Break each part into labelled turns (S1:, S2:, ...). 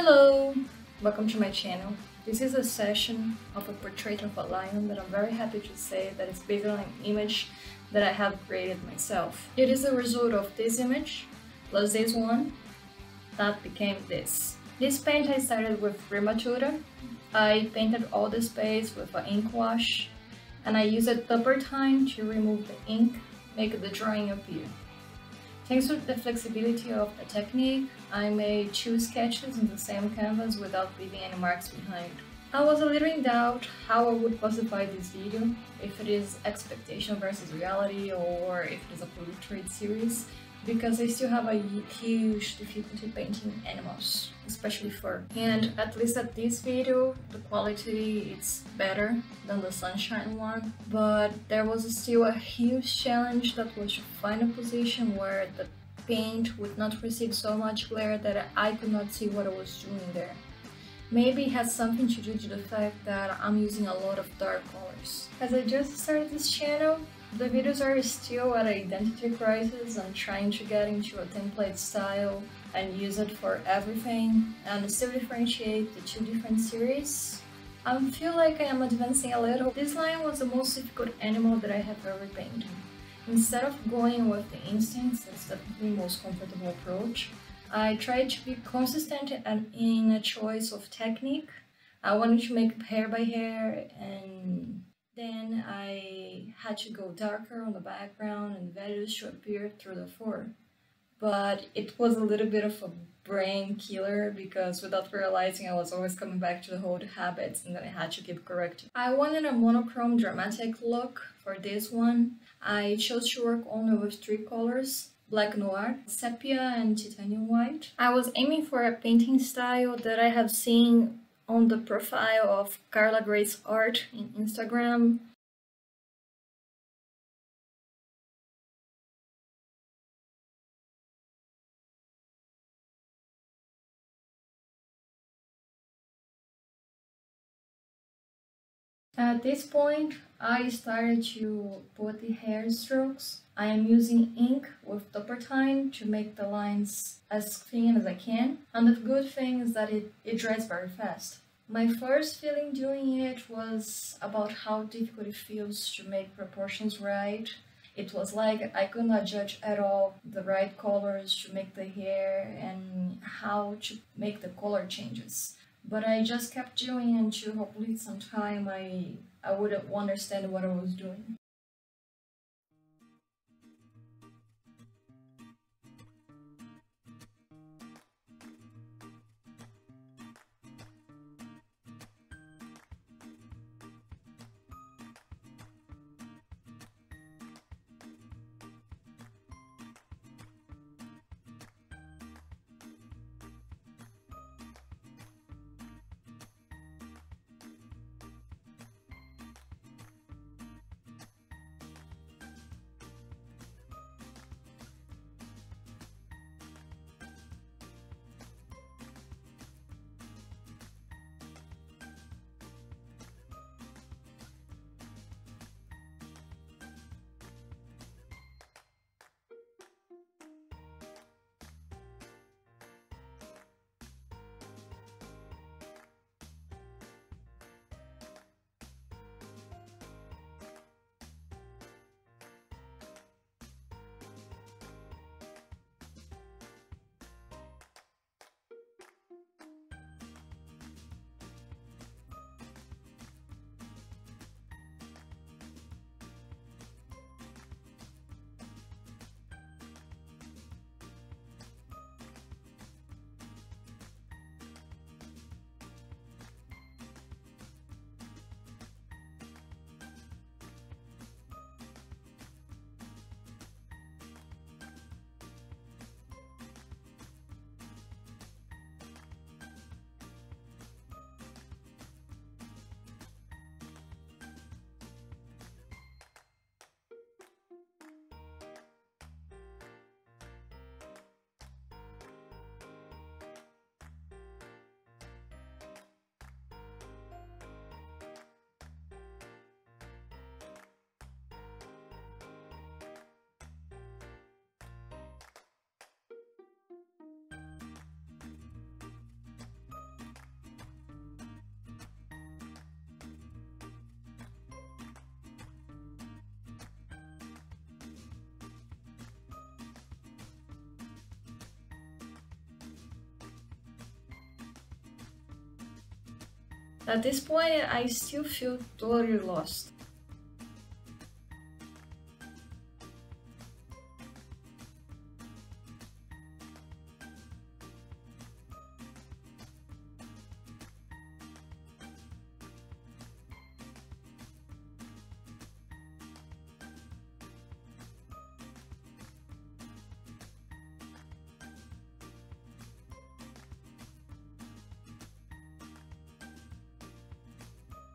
S1: Hello! Welcome to my channel. This is a session of a portrait of a lion that I'm very happy to say that is based on an image that I have created myself. It is a result of this image plus this one that became this. This paint I started with imprimatura. I painted all the space with an ink wash and I used a turpentine to remove the ink, make the drawing appear. Thanks to the flexibility of the technique, I made two sketches in the same canvas without leaving any marks behind. I was a little in doubt how I would classify this video, if it is expectation versus reality or if it is a portrait series, because I still have a huge difficulty painting animals, especially fur. And at least at this video, the quality is better than the sunshine one, but there was still a huge challenge that was to find a position where the paint would not receive so much glare that I could not see what I was doing there. Maybe it has something to do to the fact that I'm using a lot of dark colors. As I just started this channel, the videos are still at identity crisis and trying to get into a template style and use it for everything and still differentiate the two different series. I feel like I am advancing a little. This lion was the most difficult animal that I have ever painted. Instead of going with the instincts, that's definitely the most comfortable approach, I tried to be consistent in a choice of technique. I wanted to make hair by hair and then I had to go darker on the background and values to appear through the fur. But it was a little bit of a brain killer because without realizing I was always coming back to the old habits and then I had to keep correcting. I wanted a monochrome dramatic look for this one. I chose to work only with three colors black noir, sepia and titanium white. I was aiming for a painting style that I have seen on the profile of Carla Grace Art in Instagram. At this point, I started to put the hair strokes. I am using ink with Turpentine to make the lines as thin as I can. And the good thing is that it, it dries very fast. My first feeling doing it was about how difficult it feels to make proportions right. It was like I could not judge at all the right colors to make the hair and how to make the color changes but I just kept doing until hopefully sometime I I would understand what I was doing. At this point, I still feel totally lost.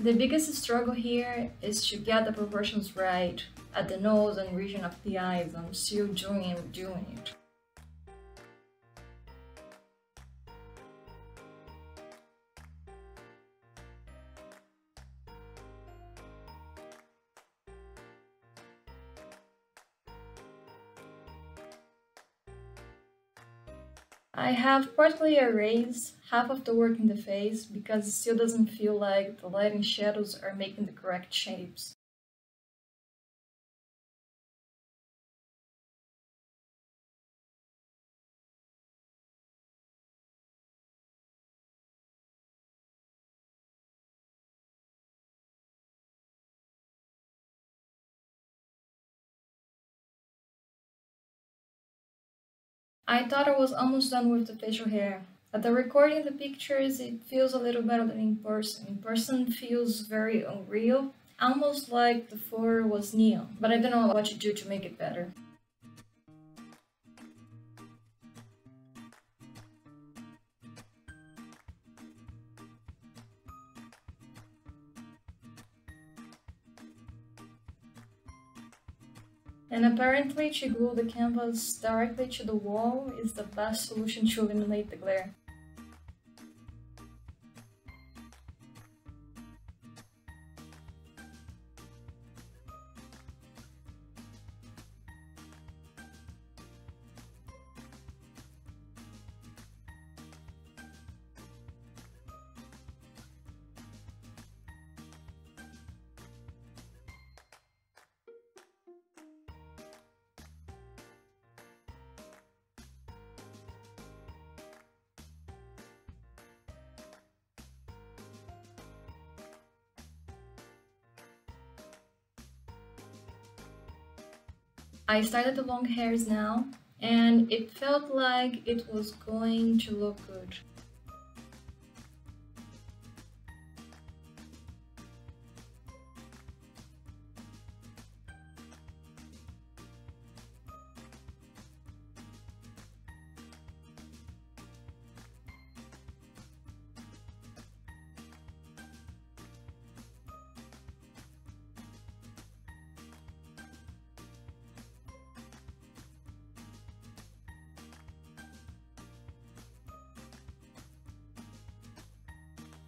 S1: The biggest struggle here is to get the proportions right at the nose and region of the eyes. I'm still doing doing it. I have partly erased half of the work in the face because it still doesn't feel like the light and shadows are making the correct shapes. I thought I was almost done with the facial hair. The recording the pictures, it feels a little better than in person. In person feels very unreal, almost like the fur was neon, but I don't know what to do to make it better. And apparently to glue the canvas directly to the wall is the best solution to eliminate the glare. I started the long hairs now and it felt like it was going to look good.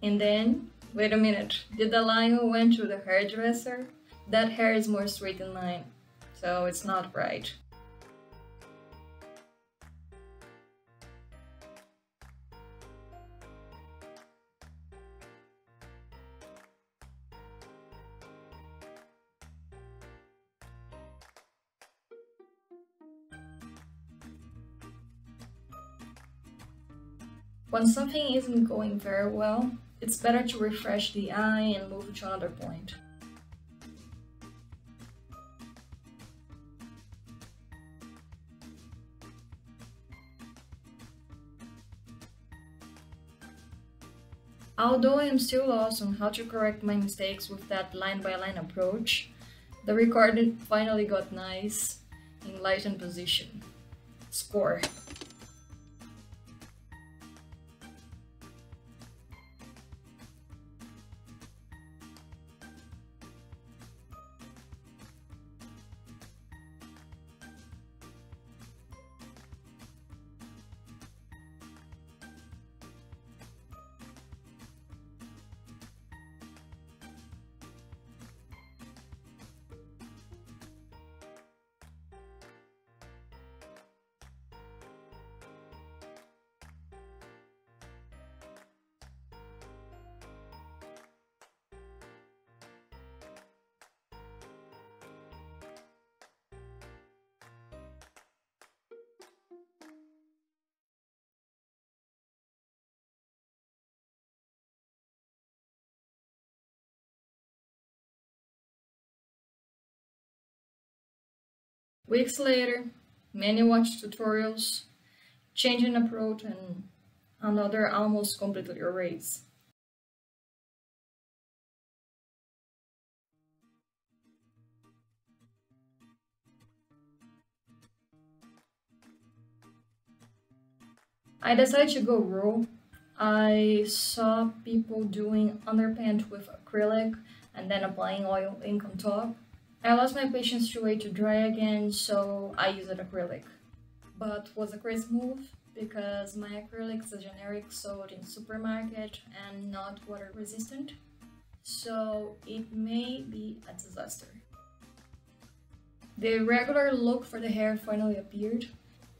S1: And then, wait a minute, did the line went to the hairdresser? That hair is more straight than mine, so it's not right. When something isn't going very well, it's better to refresh the eye and move to another point. Although I am still lost on how to correct my mistakes with that line-by-line -line approach, the recording finally got nice in light and position. Score! Weeks later, many watch tutorials, changing approach and another almost completely erased. I decided to go raw. I saw people doing underpaint with acrylic and then applying oil ink on top. I lost my patience to wait to dry again, so I used an acrylic. But was a crazy move because my acrylic is a generic sold in supermarket and not water resistant, so it may be a disaster. The regular look for the hair finally appeared.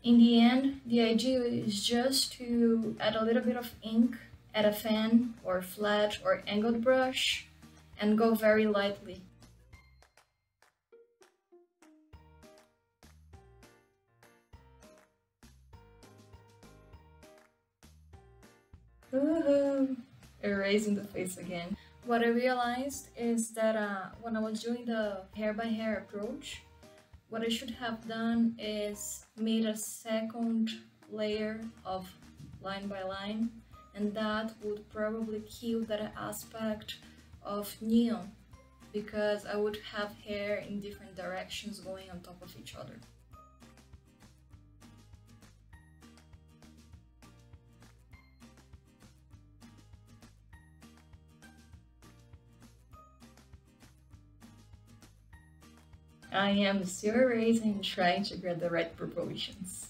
S1: In the end, the idea is just to add a little bit of ink, add a fan or flat or angled brush, and go very lightly Erasing the face again. What I realized is that uh, when I was doing the hair by hair approach, what I should have done is made a second layer of line by line and that would probably kill that aspect of neon because I would have hair in different directions going on top of each other. I am still erasing trying to get the right proportions.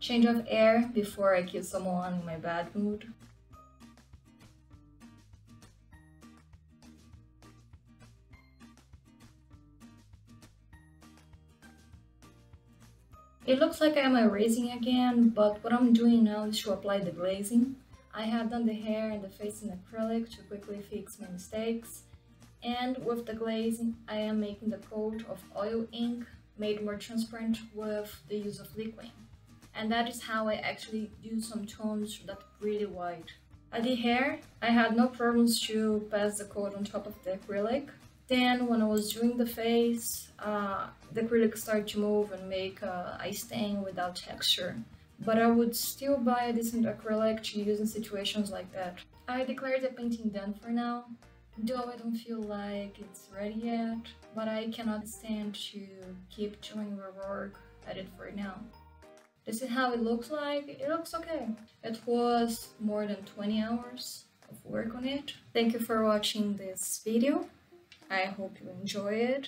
S1: Change of air before I kill someone in my bad mood. It looks like I'm erasing again, but what I'm doing now is to apply the glazing. I have done the hair and the face in acrylic to quickly fix my mistakes. And with the glazing, I am making the coat of oil ink made more transparent with the use of liquid and that is how I actually do some tones that really white. At the hair, I had no problems to pass the coat on top of the acrylic. Then when I was doing the face, uh, the acrylic started to move and make uh, a stain without texture. But I would still buy a decent acrylic to use in situations like that. I declared the painting done for now, though I don't feel like it's ready yet, but I cannot stand to keep doing rework at it for now. This is how it looks like. It looks okay. It was more than 20 hours of work on it. Thank you for watching this video. I hope you enjoy it.